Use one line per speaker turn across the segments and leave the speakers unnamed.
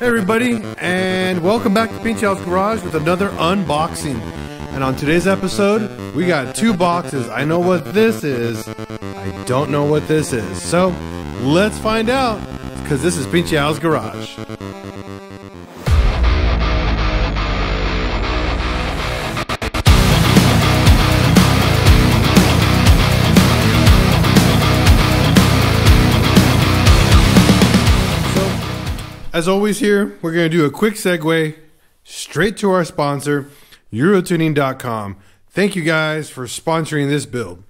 Hey everybody, and welcome back to Pinche Al's Garage with another unboxing. And on today's episode, we got two boxes. I know what this is. I don't know what this is. So let's find out, because this is Pinche Al's Garage. As always, here we're going to do a quick segue straight to our sponsor, UROTuning.com. Thank you guys for sponsoring this build.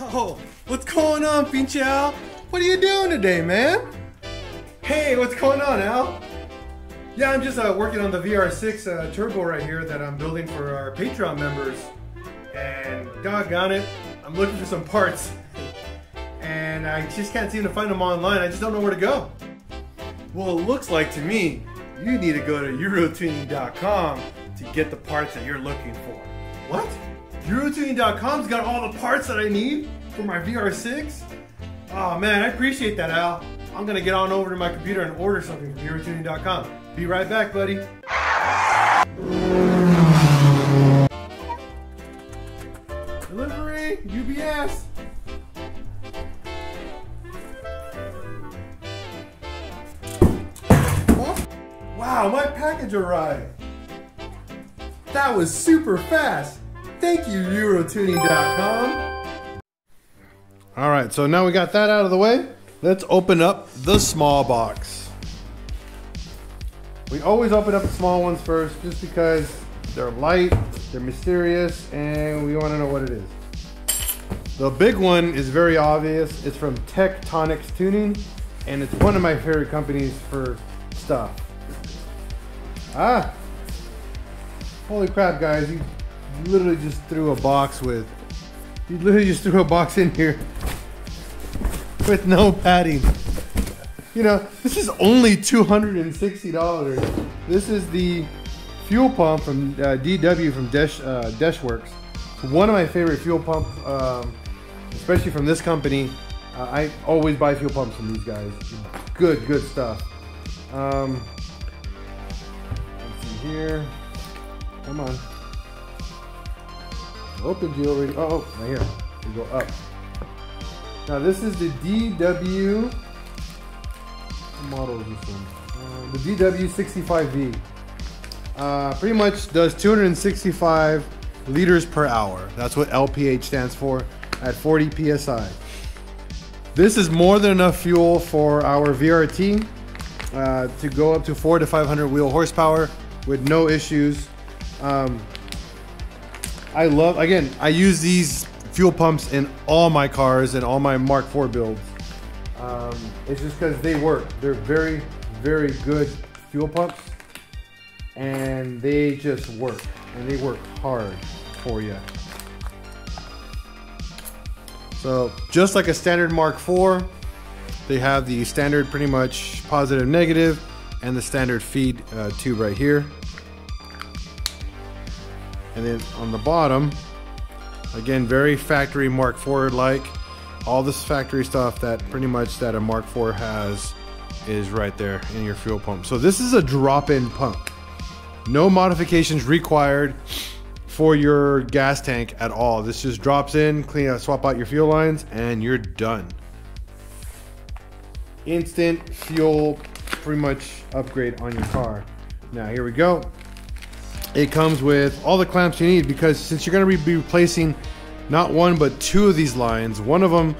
Oh, what's going on, Pinche Al? What are you doing today, man? Hey, what's going on, Al? Yeah, I'm just uh, working on the VR6 uh, turbo right here that I'm building for our Patreon members. And doggone it, I'm looking for some parts. And I just can't seem to find them online. I just don't know where to go. Well, it looks like to me, you need to go to UROTuning.com to get the parts that you're looking for. What? UROTuning.com's got all the parts that I need for my VR6? Oh man, I appreciate that, Al. I'm gonna get on over to my computer and order something from UROTuning.com. Be right back, buddy. Arrived. That was super fast. Thank you, UROTuning.com. All right, so now we got that out of the way. Let's open up the small box. We always open up the small ones first just because they're light, they're mysterious, and we want to know what it is. The big one is very obvious. It's from Techtonics Tuning, and it's one of my favorite companies for stuff. Ah! Holy crap, guys. You literally just threw a box with. You literally just threw a box in here with no padding. You know, this is only $260. This is the fuel pump from uh, DW from Desh, uh, DeatschWerks. One of my favorite fuel pumps, um, especially from this company. Uh, I always buy fuel pumps from these guys. Good, good stuff. Um, here. Come on. Open you already. Oh, right here. We go up. Now this is the DW. Model is this one? Uh, the DW65V. Uh, pretty much does 265 liters per hour. That's what LPH stands for at 40 psi. This is more than enough fuel for our VRT uh, to go up to four to 500 wheel horsepower with no issues. Um, I love, again, I use these fuel pumps in all my cars and all my Mark IV builds. Um, it's just because they work. They're very, very good fuel pumps and they just work and they work hard for you. So just like a standard Mark IV, they have the standard pretty much positive negative and the standard feed uh, tube right here. And then on the bottom, again, very factory Mark IV like. All this factory stuff that pretty much that a Mark IV has is right there in your fuel pump. So this is a drop-in pump. No modifications required for your gas tank at all. This just drops in, clean out, swap out your fuel lines, and you're done. Instant fuel, pretty much upgrade on your car. Now here we go. It comes with all the clamps you need because since you're going to be replacing not one but two of these lines, one of them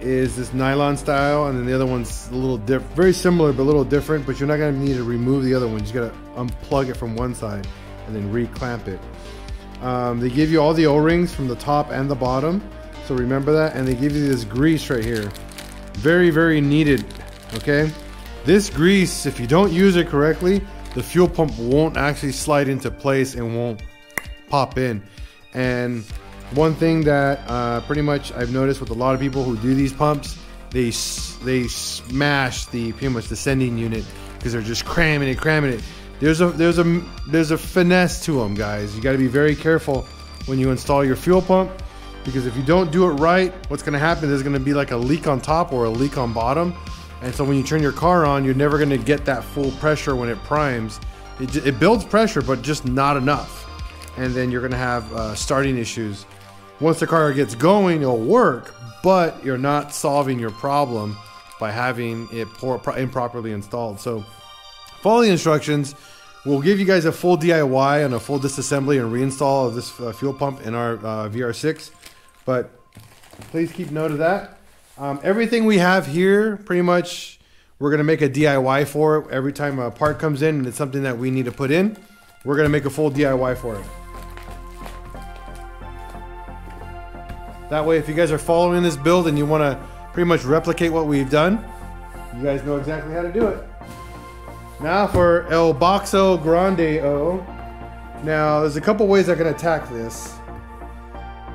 is this nylon style, and then the other one's a little different, very similar but a little different. But you're not going to need to remove the other one. You just got to unplug it from one side and then re-clamp it. Um, they give you all the O-rings from the top and the bottom, so remember that. And they give you this grease right here, very very needed. Okay, this grease, if you don't use it correctly, the fuel pump won't actually slide into place and won't pop in. And one thing that uh, pretty much I've noticed with a lot of people who do these pumps, they they smash the pretty much the sending unit because they're just cramming it, cramming it. There's a there's a there's a finesse to them, guys. You got to be very careful when you install your fuel pump because if you don't do it right, what's going to happen? There's going to be like a leak on top or a leak on bottom, And so when you turn your car on, you're never going to get that full pressure when it primes. It, it builds pressure, but just not enough. And then you're going to have uh, starting issues. Once the car gets going, it'll work, but you're not solving your problem by having it poor, pro- improperly installed. So follow the instructions. We'll give you guys a full DIY and a full disassembly and reinstall of this uh, fuel pump in our uh, VR6. But please keep note of that. Um, everything we have here, pretty much, we're going to make a DIY for it. Every time a part comes in and it's something that we need to put in, we're going to make a full DIY for it. That way, if you guys are following this build and you want to pretty much replicate what we've done, you guys know exactly how to do it. Now for El Boxo Grande O. Now, there's a couple ways I can attack this.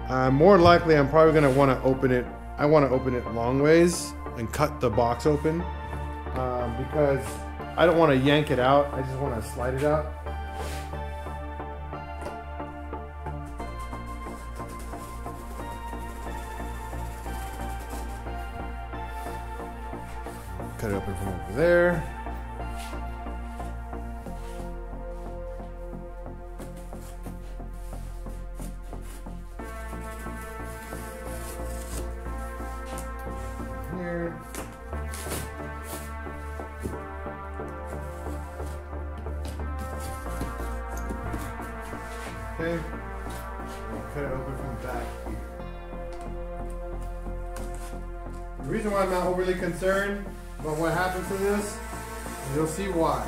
Uh, more likely, I'm probably going to want to open it. I want to open it long ways and cut the box open um, because I don't want to yank it out. I just want to slide it out. The reason why I'm not overly concerned about what happens to this, you'll see why.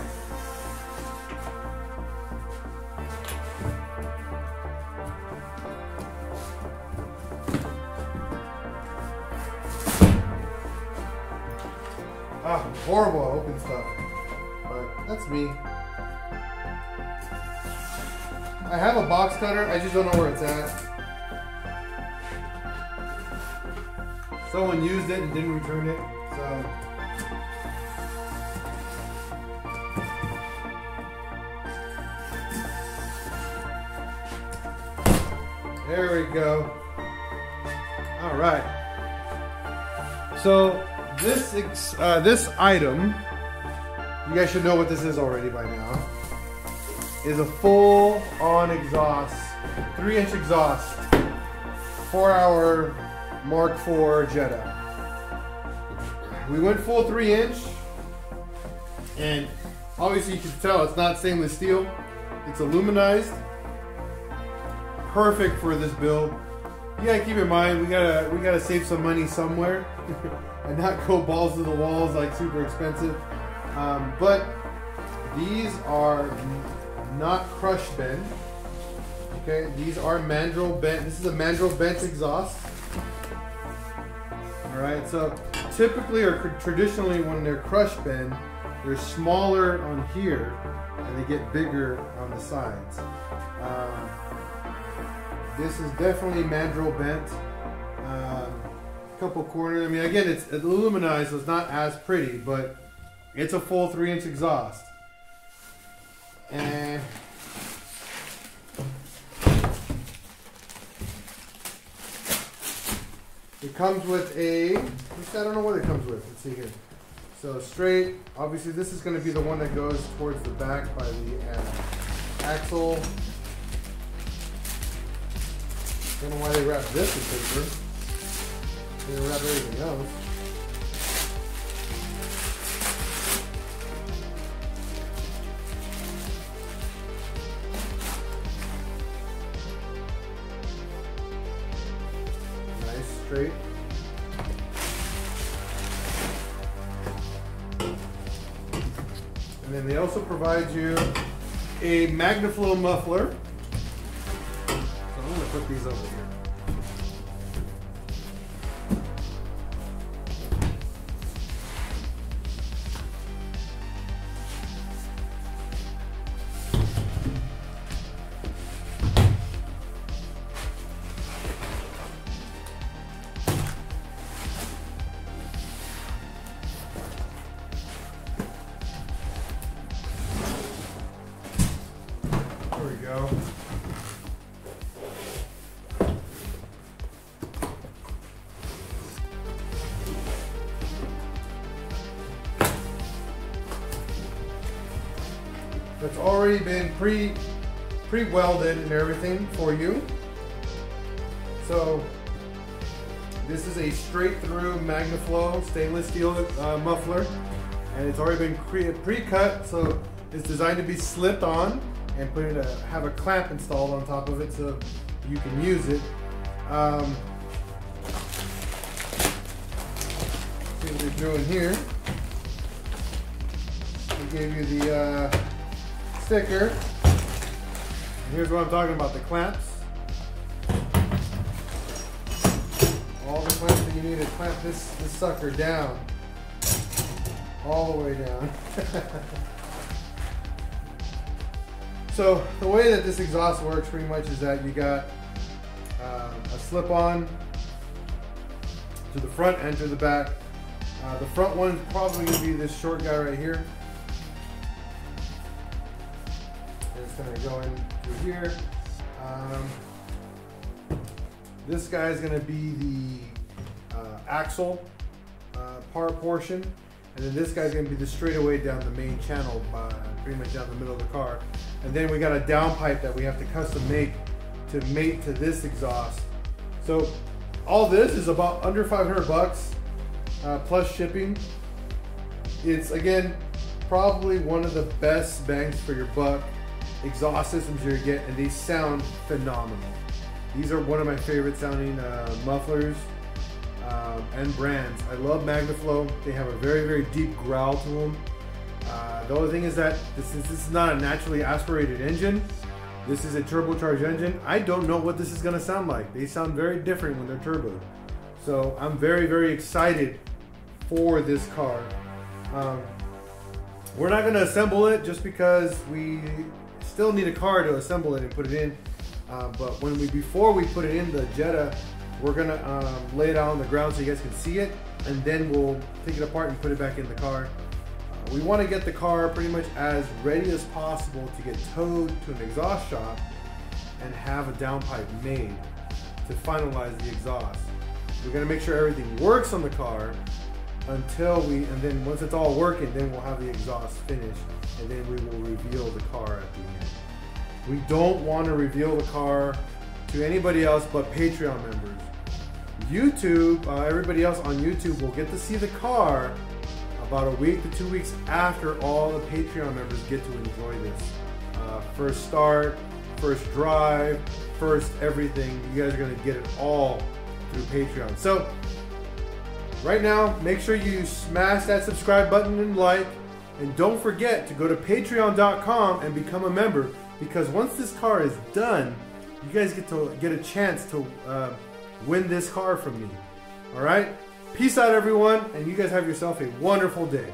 Ah, horrible open stuff. But that's me. I have a box cutter, I just don't know where it's at. Someone used it and didn't return it, so. There we go. All right. So this uh, this item, you guys should know what this is already by now. Is a full on exhaust, three inch exhaust, four hour Mark IV Jetta. We went full three inch, and obviously you can tell it's not stainless steel. It's aluminized. Perfect for this build. You gotta keep in mind we gotta we gotta save some money somewhere, and not go balls to the walls like super expensive. Um, but these are not crush bend. Okay, these are mandrel bent. This is a mandrel bent exhaust. Right, so typically or traditionally when they're crush bend, they're smaller on here and they get bigger on the sides. Um, this is definitely mandrel bent. Um, couple corners. I mean, again, it's aluminized, so it's not as pretty, but it's a full three inch exhaust. And it comes with a, I don't know what it comes with. Let's see here. So straight, obviously this is going to be the one that goes towards the back by the uh, axle. I don't know why they wrap this in paper. They wrap everything else. Then they also provide you a Magnaflow muffler. So I'm gonna put these over here. go. That's already been pre pre-welded and everything for you. So this is a straight through Magnaflow stainless steel uh, muffler and it's already been pre-cut so it's designed to be slipped on and put in a, have a clamp installed on top of it so you can use it. Um, see what they're doing here. They gave you the uh, sticker. And here's what I'm talking about, the clamps. All the clamps that you need to clamp this, this sucker down. All the way down. so the way that this exhaust works pretty much is that you got um, a slip-on to the front and to the back. Uh, the front one is probably going to be this short guy right here. And it's going to go in through here. Um, this guy is going to be the uh, axle uh, part portion. And then this guy's gonna be the straightaway down the main channel, uh, pretty much down the middle of the car. And then we got a downpipe that we have to custom make to mate to this exhaust. So all this is about under 500 bucks uh, plus shipping. It's again probably one of the best bangs for your buck exhaust systems you're gonna get, and they sound phenomenal. These are one of my favorite sounding uh, mufflers um, and brands. I love MagnaFlow. They have a very, very deep growl to them. The only thing is that this is, this is not a naturally aspirated engine. This is a turbocharged engine. I don't know what this is going to sound like. They sound very different when they're turbo. So I'm very, very excited for this car. Um, we're not going to assemble it just because we still need a car to assemble it and put it in. Uh, but when we before we put it in the Jetta, we're gonna um, lay it out on the ground so you guys can see it, and then we'll take it apart and put it back in the car. We wanna get the car pretty much as ready as possible to get towed to an exhaust shop and have a downpipe made to finalize the exhaust. We're gonna make sure everything works on the car until we, and then once it's all working, then we'll have the exhaust finished, and then we will reveal the car at the end. We don't want to reveal the car to anybody else but Patreon members. YouTube, uh, everybody else on YouTube will get to see the car about a week to two weeks after all the Patreon members get to enjoy this. Uh, first start, first drive, first everything. You guys are going to get it all through Patreon. So, right now, make sure you smash that subscribe button and like. And don't forget to go to patreon.com and become a member because once this car is done, you guys get to get a chance to. Uh, win this car from me. All right? Peace out, everyone, and you guys have yourself a wonderful day.